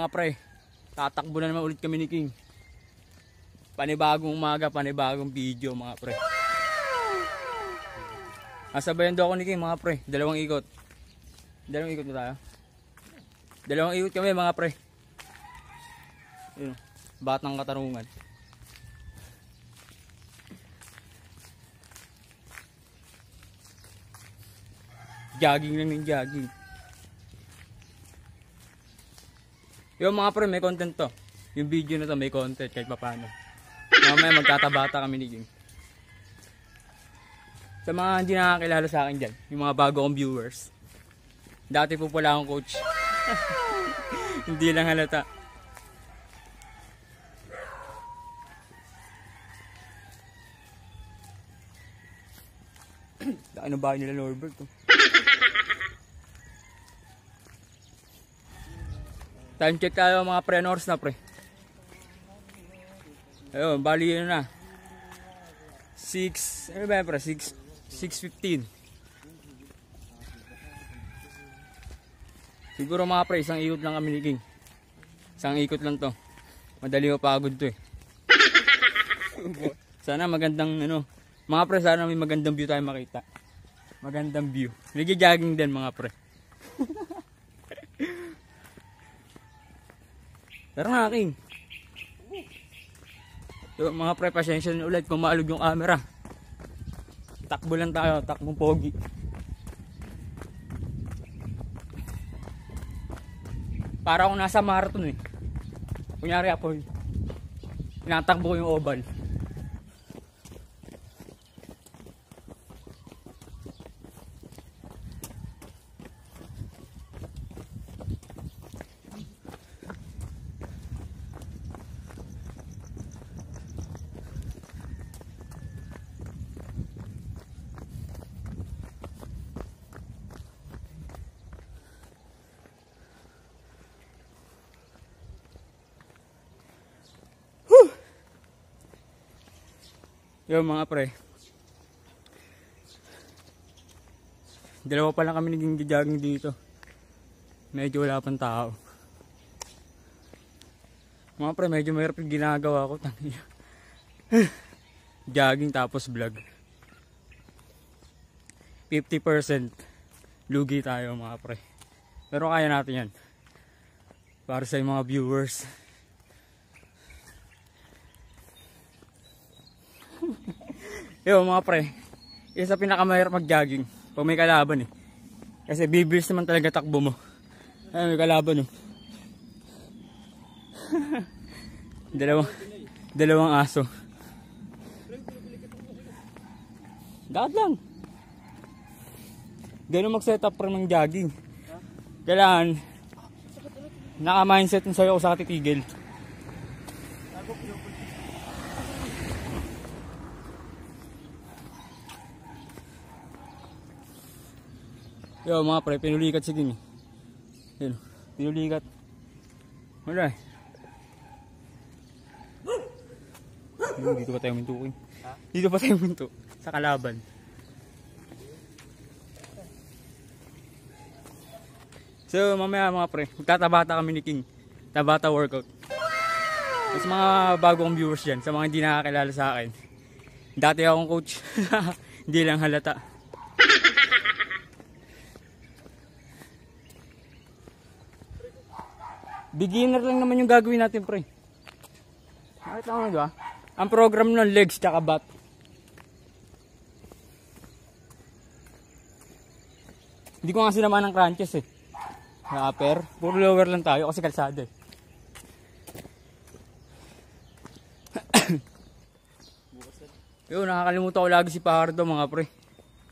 Mga pre. Tatakbo na naman ulit kami ni King. Panibagong umaga, panibagong video mga pre. Nasabayan daw ako ni King mga pre. Dalawang ikot. Dalawang ikot na tayo. Dalawang ikot kami mga pre. Yun, batang katarungan. Jogging lang ng jogging. Yung mga pre, may content to. Yung video na to may content kahit paano. Mamaya magtatabata kami ni King. Sa mga hindi nakakilala sa akin dyan, yung mga bago kong viewers. Dati po pala akong coach. hindi lang halata. Ng bahay nila Norbert. Oh. Time check tayo mga pre-nors na pre. Ayun, bali yun na. 6, ano ba pre? 6, 6.15. Siguro mga pre, isang ikot lang kami ni King. Isang ikot lang to. Madali pagod to eh. Sana magandang ano, mga pre, sana may magandang view tayo makita. Magandang view. Nagja-jogging din mga pre. Tara na, King. So, mga pre, pasensya na ulit kung maalog yung camera. Takbo lang tayo, takbong pogi. Para akong nasa marathon eh. Kunyari ako, tinatakbo ko yung oval. Yung mga pre. Dalawa pa lang kami naging jogging dito. Medyo wala pang tao. Mga pre, medyo mayroon yung ginagawa ko. Jogging tapos vlog. 50% lugi tayo mga pre. Pero kaya natin yan. Para sa mga viewers. Yo mga pre, isa sa pinakamahirap mag-jogging pag may kalaban eh. Kasi bibilis naman talaga takbo mo. Ay, may kalaban oh. dalawang, dalawang aso. Dapat lang. Ganun mag-set up ng jogging. Kailangan, naka-mindset sa'yo ako sa titigil. Yo mga pre, pinulikat si King. Yun, pinulikat. Wala eh. Yun, dito pa tayo minto King. Dito pa tayo minto. Sa kalaban. So mamaya mga pre, magtatabata kami ni King. Tabata workout. Sa mga bagong viewers dyan, sa mga hindi nakakilala sa akin. Dati akong coach. hindi lang halata. Beginner lang naman yung gagawin natin, pre. Nakita mo ba? Ang program ng legs tsaka bat. Hindi ko nga sinama ng crunches eh. Na upper. Puro lower lang tayo kasi kalsada eh. Yo, nakakalimutan ko lagi si Pahardo mga pre.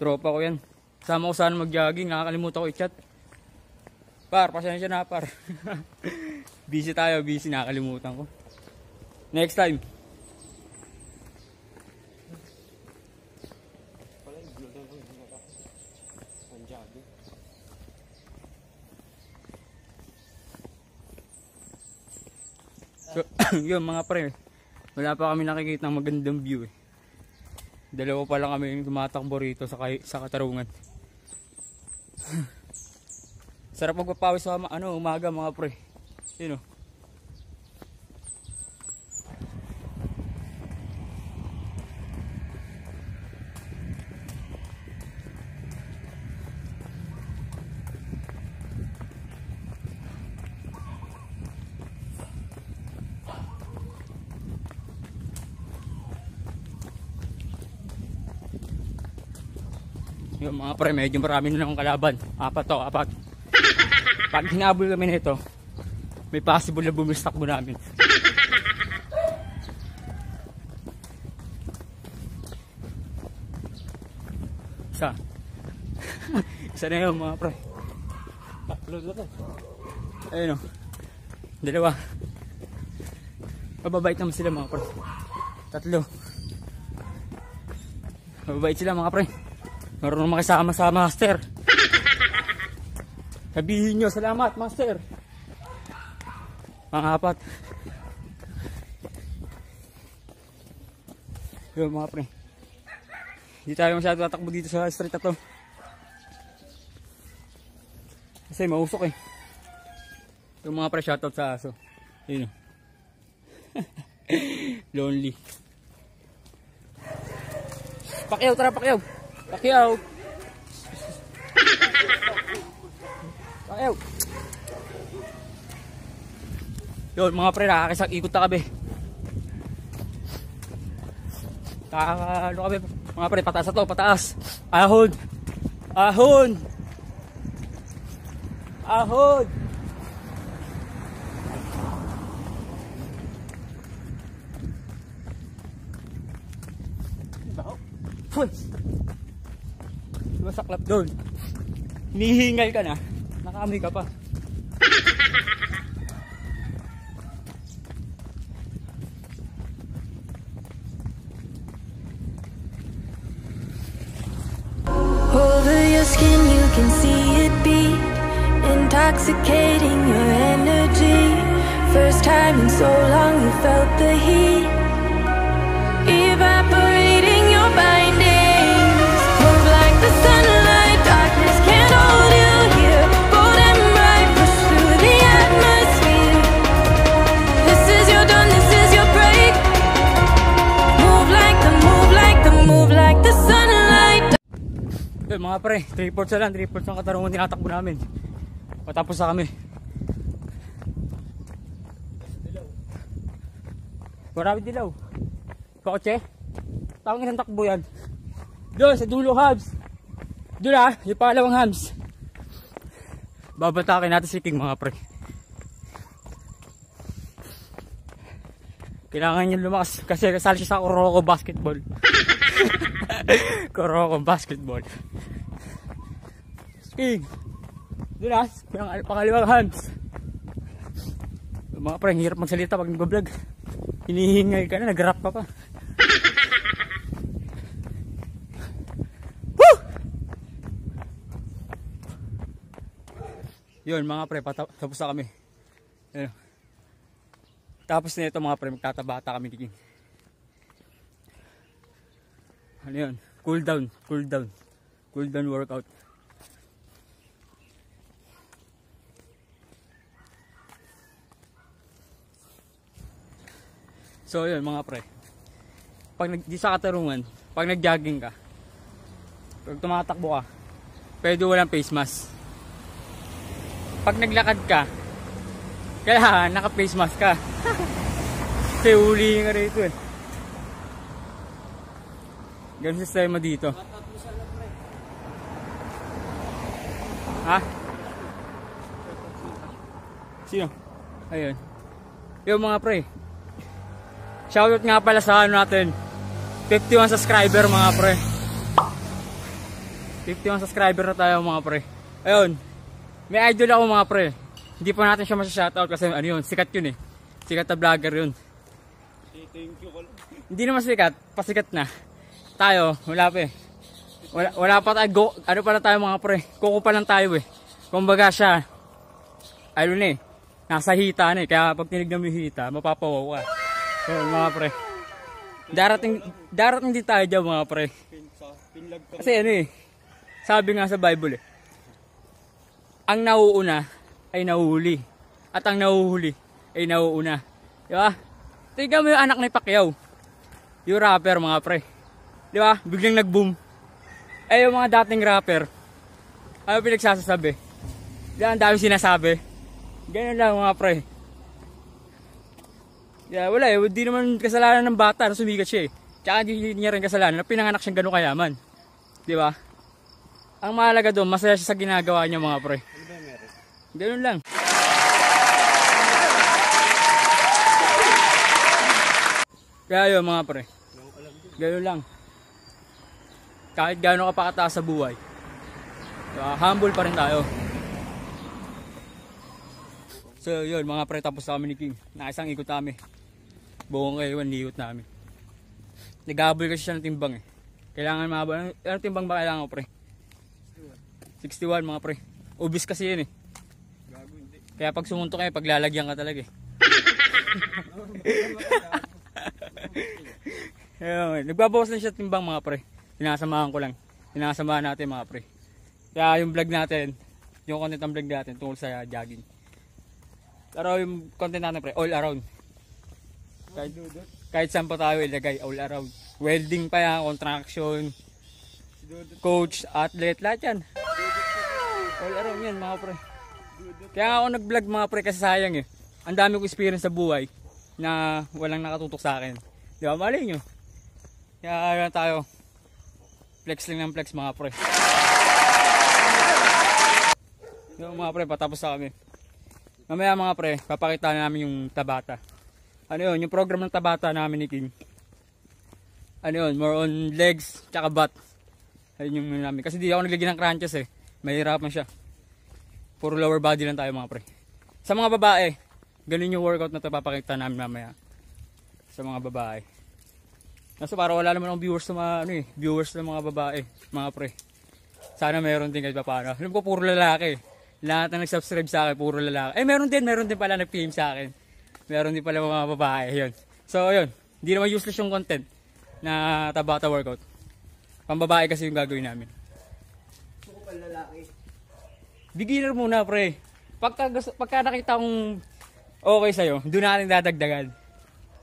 Tropa ko yan. Sama ko sana mag-jogging, nakakalimutan ko i-chat. Par, pasensya na par. busy tayo, busy, nakakalimutan ko. Next time. So, yun mga pre, wala pa kami nakikita ng magandang view eh. Dalawa pa lang kami tumatakbo rito sa, kay, sa katarungan. Sarap magpapawis sa ano, umaga mga pre. Yun o. Yung mga pre, medyo marami na akong kalaban. Apat to, apat. Pag hinabol kami nito, may possible na bumistak mo namin. Isa. Isa na yun mga pre. Tatlo na to. Ayun o. Dalawa. Mababait naman sila mga pre. Tatlo. Mababait sila mga pre. Marunong makisama sa master. Sabihin nyo, salamat master. Mga apat. Yun mga pre. Hindi tayo masyado tatakbo dito sa street na to. Kasi mausok eh. Yung mga pre shoutout sa aso. Yun. Lonely. Pakyaw, tara pakyaw. Pakyaw. Pakyaw. Yun mga pre, nakakisang ikot na kami. Nakakalo kami. Mga pre, pataas na to, pataas. Ahon. Ahon. Ahon. Hoy! Masaklap doon. Hinihingal ka na. Nakaamoy ka pa. intoxicating your energy. First time in so long, you felt the heat, evaporating your bindings. Move like the sunlight, darkness can't hold you here. Bold and bright, push through the atmosphere. This is your dawn, this is your break. Move like the, move like the, move like the sunlight. Mga pre, 3 ports na lang, 3 ports ang katarungan tinatakbo namin. Patapos na kami. Marami dilaw. Kotse? Tawang ng takbo yan. Doon, sa dulo hubs. Doon ah, yung pangalawang hubs. Babatakin natin si King mga pre. Kailangan niya lumakas kasi kasali siya sa Kuroko basketball. Kuroko basketball. King. Doon ah, yung pangalawang hands. Mga pre, hirap magsalita pag nag-vlog. Hinihingal ka na, nag-rap ka pa. Woo! Yun mga pre, tapos na kami. Ayun. Tapos na ito mga pre, magtatabata kami ni King. Ano yun? Cool down, cool down. Cool down workout. So yun mga pre. Pag nag, di sa katarungan, pag nag-jogging ka, pag tumatakbo ka, pwede walang face mask. Pag naglakad ka, kailangan naka-face mask ka. Kasi huli ka rito eh. Ganun sistema dito. Ha? Sino? Ayun. Yung mga pre. Shoutout nga pala sa ano natin. 51 subscriber mga pre. 51 subscriber na tayo mga pre. Ayun. May idol ako mga pre. Hindi pa natin siya masya-shoutout kasi ano yun, sikat yun eh. Sikat na vlogger yun. Thank you. Hindi naman sikat, pasikat na. Tayo, wala pa eh. Wala, wala pa tayo, go, ano pa lang tayo mga pre. Kuko pa lang tayo eh. Kumbaga siya, ano na eh, nasa hita na eh. Kaya pag tinignan mo yung hita, mapapawaw ka. Ayun mga pre. Darating, darating din tayo dyan mga pre. Kasi ano eh, sabi nga sa Bible eh, ang nauuna ay nahuli. at ang nahuhuli ay nauuna. Di ba? Tingnan mo yung anak ni Pacquiao. Yung rapper mga pre. Di ba? Biglang nag-boom. Eh yung mga dating rapper, ano pinagsasasabi? Di ba? Ang dami sinasabi. Ganun lang mga pre. Yeah, wala eh. Di naman kasalanan ng bata na sumikat siya eh. Tsaka di niya rin kasalanan na pinanganak siyang ganun kayaman. Di ba? Ang mahalaga doon, masaya siya sa ginagawa niya mga pre. Ganun lang. Kaya yun mga pre. Ganun lang. Kahit gaano ka pa kataas sa buhay. diba, humble pa rin tayo. So yun mga pre, tapos kami ni King. Nakisang ikot kami. Buong kayo, niikot namin. Naghabol kasi siya ng timbang eh. Kailangan mababa. Ano, ano timbang ba kailangan ko pre? 61 mga pre. Ubis kasi yun eh. Gago. Kaya pag sumuntok kayo, paglalagyan ka talaga eh. Ayun, nagbabawas lang siya timbang mga pre. Sinasamahan ko lang. Sinasamahan natin mga pre. Kaya yung vlog natin, yung content ng vlog natin tungkol sa jogging. Pero yung content natin pre, all around. Kahit, kahit saan pa tayo ilagay, all around. Welding pa yan, contraction, coach, athlete, lahat yan. All around yan mga pre. Kaya ako nag-vlog mga pre kasi sayang eh. Ang dami ko experience sa buhay na walang nakatutok sa akin. Di ba? Mali nyo. Kaya ano tayo. Flex lang ng flex mga pre. Yung mga pre, patapos na kami. Mamaya mga pre, papakita namin yung Tabata. Ano yun, yung program ng Tabata namin ni King. Ano yun, more on legs, tsaka butt. Ayun yung ano namin. Kasi di ako naglagyan ng crunches eh. Mahirapan siya. Puro lower body lang tayo mga pre. Sa mga babae, ganun yung workout na ito papakita namin mamaya. Sa mga babae. Kaso para wala naman akong viewers sa mga, ano eh, viewers ng mga babae, mga pre. Sana meron din kahit pa paano. Alam ko puro lalaki. Lahat na nag-subscribe sa akin, puro lalaki. Eh meron din, meron din pala nag-PM sa akin. Meron din pala mga babae, yun. So yun, hindi naman useless yung content na Tabata workout. Pambabae kasi yung gagawin namin. Gusto ko pala lalaki. Beginner muna, pre. Pagka, pagka nakita kong okay sa'yo, doon natin dadagdagan.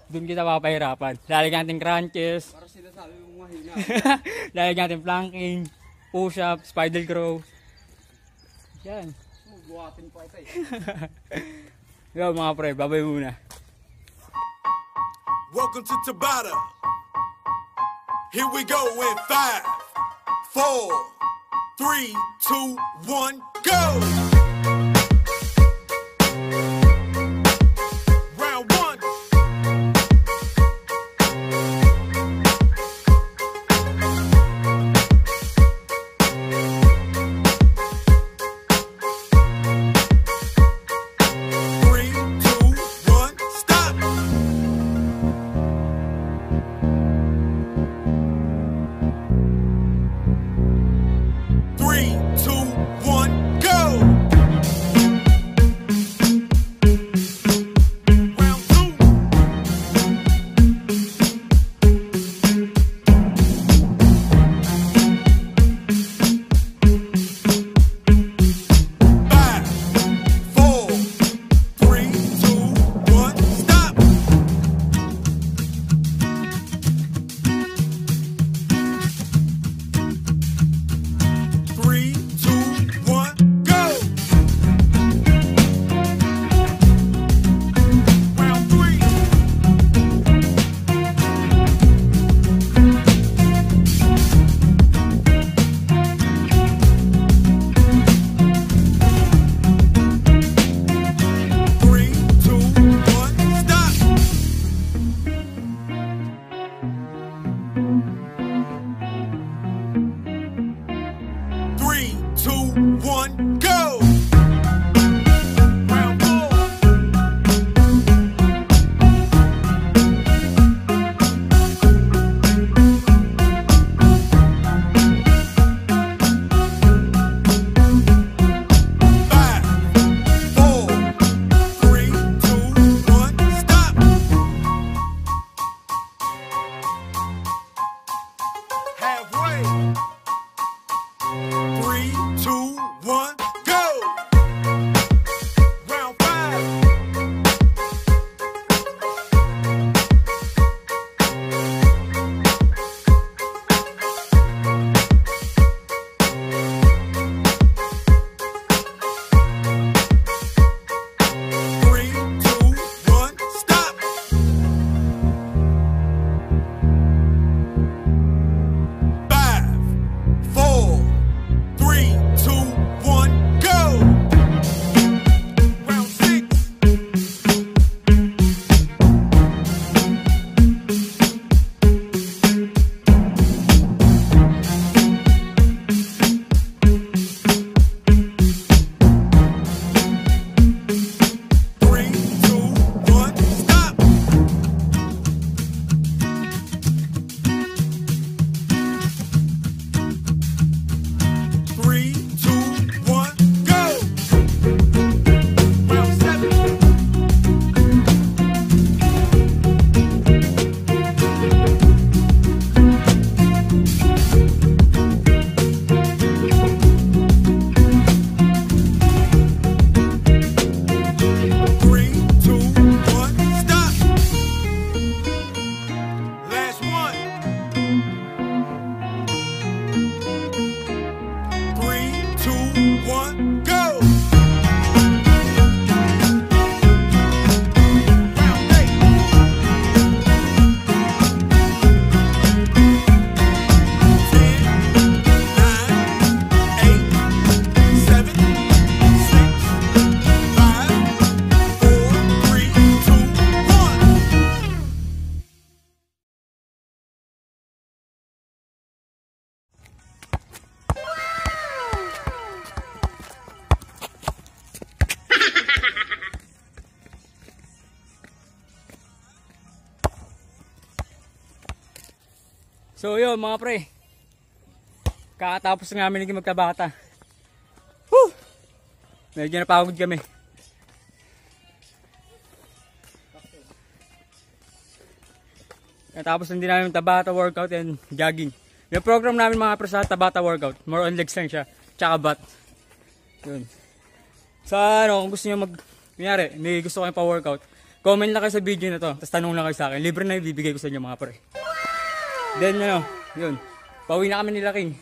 Doon kita papahirapan. Lalagyan natin crunches, Para sila sabi mong mahina. lalagyan natin planking, push-up, spider crawl. Yan. Buhatin pa ito eh. Yo mga pre, babay muna. Welcome to Tabata. Here we go in five, four, three, two, one, go. one. So yun mga pre. Kakatapos na namin naging magkabata. Woo! Medyo napagod kami. Tapos hindi namin Tabata workout and jogging. Yung program namin mga pre sa Tabata workout, more on legs lang siya, tsaka butt. Yun. Sa ano, kung gusto niyo mag, kunyari, may gusto kayong pa-workout, comment lang kayo sa video na to, tapos tanong lang kayo sa akin. Libre na ibibigay ko sa inyo mga pre. Then ano, yun. Pauwi na kami nila King.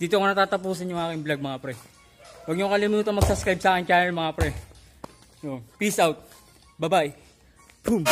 Dito ko natatapusin yung aking vlog mga pre. Huwag niyo kalimutan mag-subscribe sa aking channel mga pre. Yun. Peace out. Bye-bye. Boom.